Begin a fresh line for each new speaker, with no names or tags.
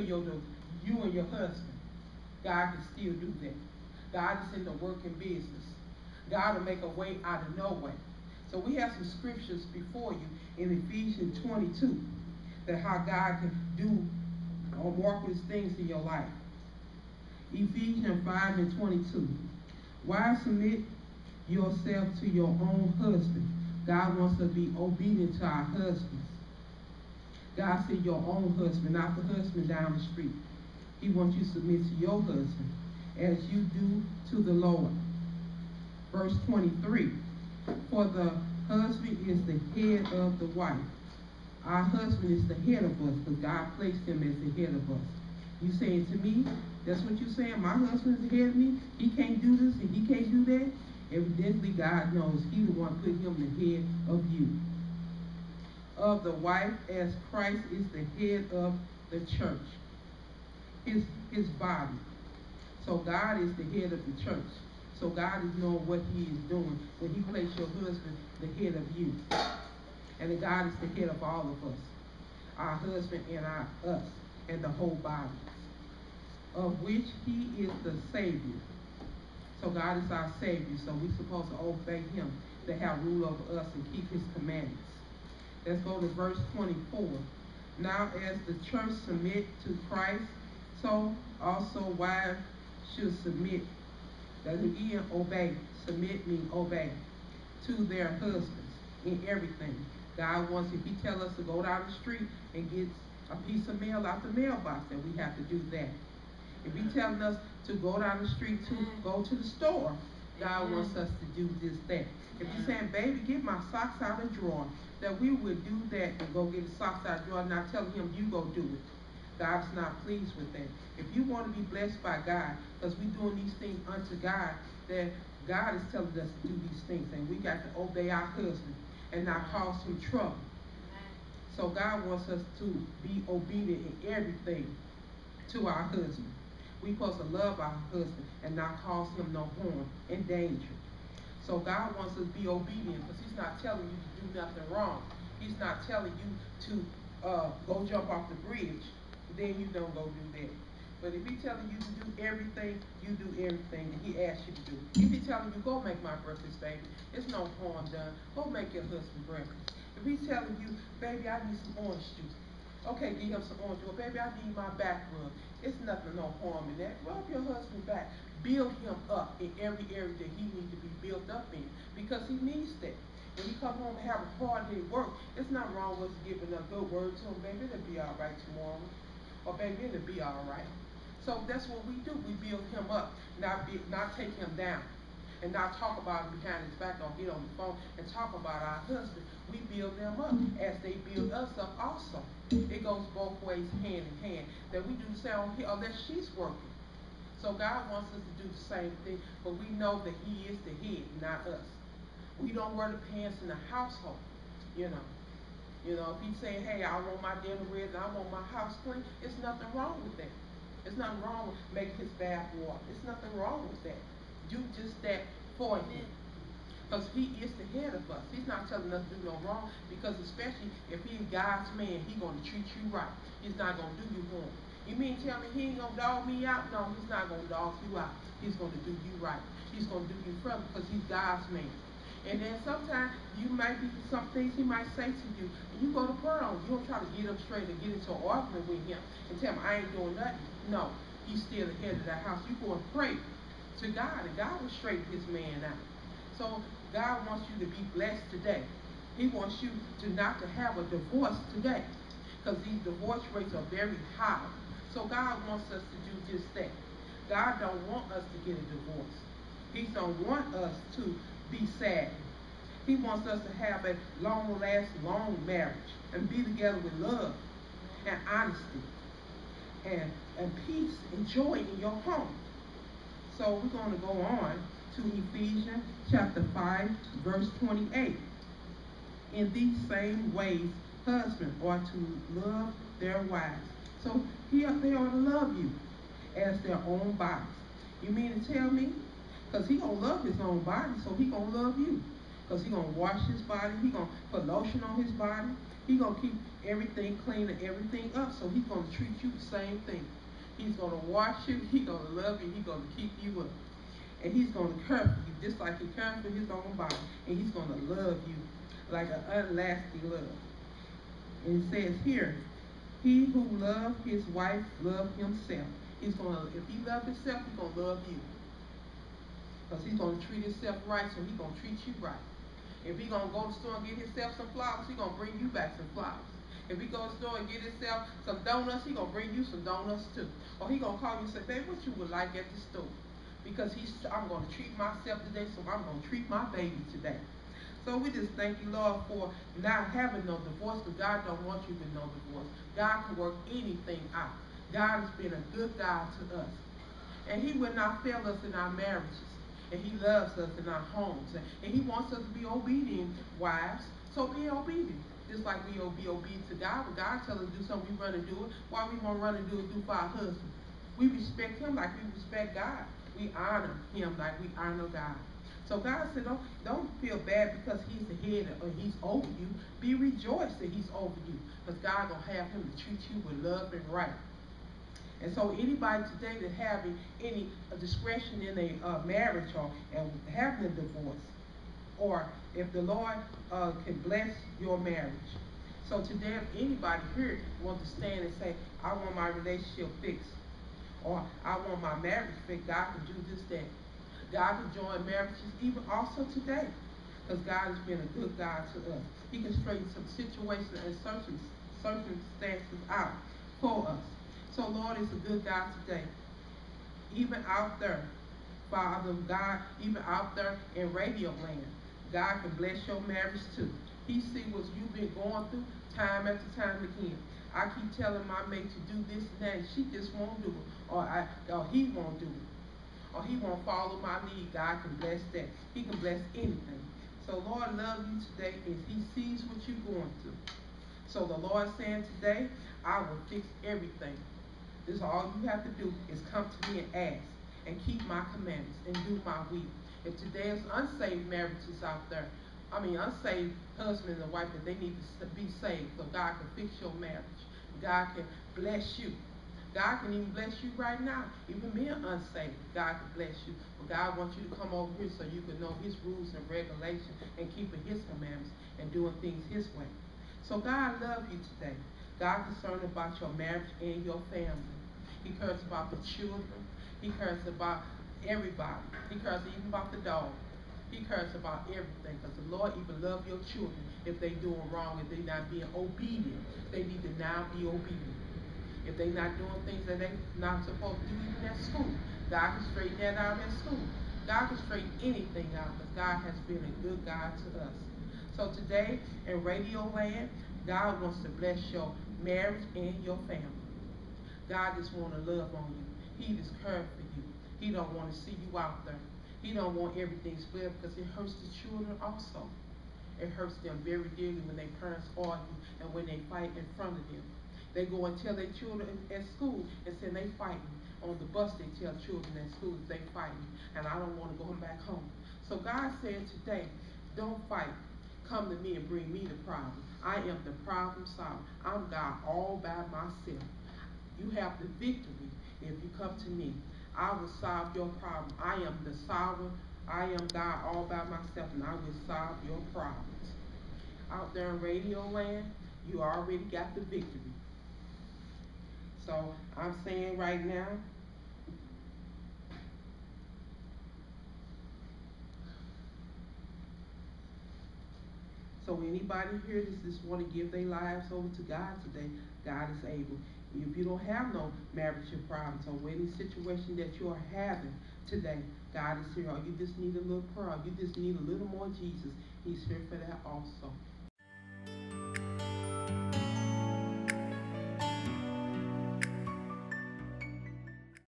Your, you and your husband. God can still do that. God is in the working business. God will make a way out of no way. So we have some scriptures before you in Ephesians 22 that how God can do marvelous things in your life. Ephesians 5 and 22. Why submit yourself to your own husband? God wants to be obedient to our husbands. God said your own husband, not the husband down the street. He wants you to submit to your husband as you do to the Lord. Verse 23. For the husband is the head of the wife. Our husband is the head of us, but God placed him as the head of us. You saying to me, that's what you're saying? My husband is the head of me? He can't do this and he can't do that? Evidently, God knows He the one put him the head of you. Of the wife, as Christ is the head of the church, his, his body. So God is the head of the church. So God is knowing what he is doing when he placed your husband the head of you. And God is the head of all of us. Our husband and our us and the whole body. Of which he is the Savior. So God is our Savior. So we're supposed to obey him to have rule over us and keep his commandments. Let's go to verse 24. Now as the church submit to Christ, so also wives should submit that again, obey. Submit means obey to their husbands in everything. God wants, if He tell us to go down the street and get a piece of mail out the mailbox, then we have to do that. If He telling us to go down the street to go to the store, God wants us to do this, that. If He's saying, baby, get my socks out of the drawer, that we would do that and go get the socks out drawer, not telling Him, you go do it. God's not pleased with that. If you want to be blessed by God, because we're doing these things unto God, then God is telling us to do these things, and we got to obey our husband and not cause him trouble. So God wants us to be obedient in everything to our husband. We're supposed to love our husband and not cause him no harm and danger. So God wants us to be obedient because he's not telling you to do nothing wrong. He's not telling you to uh, go jump off the bridge then you don't go do that. But if he's telling you to do everything, you do everything that he asks you to do. If he's telling you, go make my breakfast, baby, it's no harm done. Go make your husband breakfast. If he's telling you, baby, I need some orange juice. Okay, give him some orange juice. Baby, I need my back rub. It's nothing, no harm in that. Rub your husband back. Build him up in every area that he needs to be built up in because he needs that. When he come home and have a hard day work, it's not wrong with giving a good word to him, baby. It'll be all right tomorrow or baby, it'll be all right. So that's what we do. We build him up, not be, not take him down, and not talk about him behind his back or get on the phone and talk about our husband. We build them up as they build us up also. It goes both ways, hand in hand. That we do same here, unless she's working. So God wants us to do the same thing, but we know that He is the head, not us. We don't wear the pants in the household, you know. You know, if he's saying, hey, I want my dinner ready and I want my house clean, it's nothing wrong with that. It's nothing wrong with making his bath water. It's nothing wrong with that. Do just that for him. Because he is the head of us. He's not telling us to do no wrong because especially if he's God's man, he's going to treat you right. He's not going to do you harm. You mean tell me he ain't to dog me out? No, he's not to dog you out. He's to do you right. He's to do you from because he's God's man. And then sometimes you might be some things he might say to you, and you go to prayer on. You don't try to get up straight and get into an argument with him and tell him I ain't doing nothing. No, he's still the head of that house. You go and pray to God, and God will straighten his man out. So God wants you to be blessed today. He wants you to not to have a divorce today, because these divorce rates are very high. So God wants us to do just that. God don't want us to get a divorce. He don't want us to be sad. He wants us to have a long last, long marriage and be together with love and honesty and, and peace and joy in your home. So we're going to go on to Ephesians chapter 5, verse 28. In these same ways, husbands are to love their wives. So he, they are to love you as their own bodies. You mean to tell me because he going to love his own body, so he going to love you. Because he going to wash his body. He going to put lotion on his body. He gonna keep everything clean and everything up. So he gonna treat you the same thing. He's gonna wash you. He gonna love you. He gonna keep you up. And he's gonna care for you just like he cares for his own body. And he's gonna love you like an unlasting love. And it says here, he who loves his wife love himself. He's gonna if he loves himself, he's gonna love you. Because he's gonna treat himself right, so he's gonna treat you right. If he gonna go to the store and get himself some flowers, he gonna bring you back some flowers. If he go to the store and get himself some donuts, he gonna bring you some donuts too. Or he gonna call you and say, babe, what you would like at the store? Because he's I'm gonna treat myself today, so I'm gonna treat my baby today. So we just thank you, Lord, for not having no divorce, because God don't want you with no divorce. God can work anything out. God has been a good God to us. And he will not fail us in our marriages. And he loves us in our homes. And he wants us to be obedient wives. So be obedient. Just like we be obedient to God. When God tells us to do something, we run and do it. Why we won't run and do it do for our husband? We respect him like we respect God. We honor him like we honor God. So God said, don't, don't feel bad because he's the head or he's over you. Be rejoiced that he's over you. Because God going to have him to treat you with love and right. And so anybody today that having any uh, discretion in a uh, marriage or and having a divorce, or if the Lord uh, can bless your marriage. So today, if anybody here want to stand and say, I want my relationship fixed, or I want my marriage fixed, God can do this, that. God can join marriages even also today. Because God has been a good God to us. He can straighten some situations and circumstances out for us. So, Lord is a good God today. Even out there, Father God, even out there in radio land, God can bless your marriage too. He see what you've been going through time after time again. I keep telling my mate to do this and that, and she just won't do it, or I, or he won't do it or he won't follow my lead. God can bless that. He can bless anything. So Lord love you today as he sees what you're going through. So the Lord saying today, I will fix everything. This all you have to do is come to me and ask and keep my commandments and do my will. If today is unsaved marriages out there, I mean unsaved husband and wife, that they need to be saved so God can fix your marriage. God can bless you. God can even bless you right now, even being unsaved. God can bless you. But God wants you to come over here so you can know His rules and regulations and keeping His commandments and doing things His way. So God loves you today. God concerned about your marriage and your family. He cares about the children. He cares about everybody. He cares even about the dog. He cares about everything because the Lord even loves your children if they doing wrong, if they not being obedient. They need to now be obedient. If they're not doing things that they're not supposed to do even at school, God can straighten that out at school. God can straighten anything out because God has been a good God to us. So today in Radio Land, God wants to bless your marriage and your family. God just want to love on you. He just care for you. He don't want to see you out there. He don't want everything split because it hurts the children also. It hurts them very dearly when their parents argue and when they fight in front of them. They go and tell their children at school and say they fighting. On the bus, they tell children at school they fighting, and I don't want to go back home. So God said today, don't fight. Come to me and bring me the problem. I am the problem solver. I'm God all by myself. You have the victory if you come to me. I will solve your problem. I am the solver. I am God all by myself, and I will solve your problems. Out there in radio land, you already got the victory. So I'm saying right now, So anybody here that just want to give their lives over to God today, God is able. If you don't have no marriage problems or any situation that you are having today, God is here. Or you just need a little prayer. You just need a little more Jesus. He's here for that also.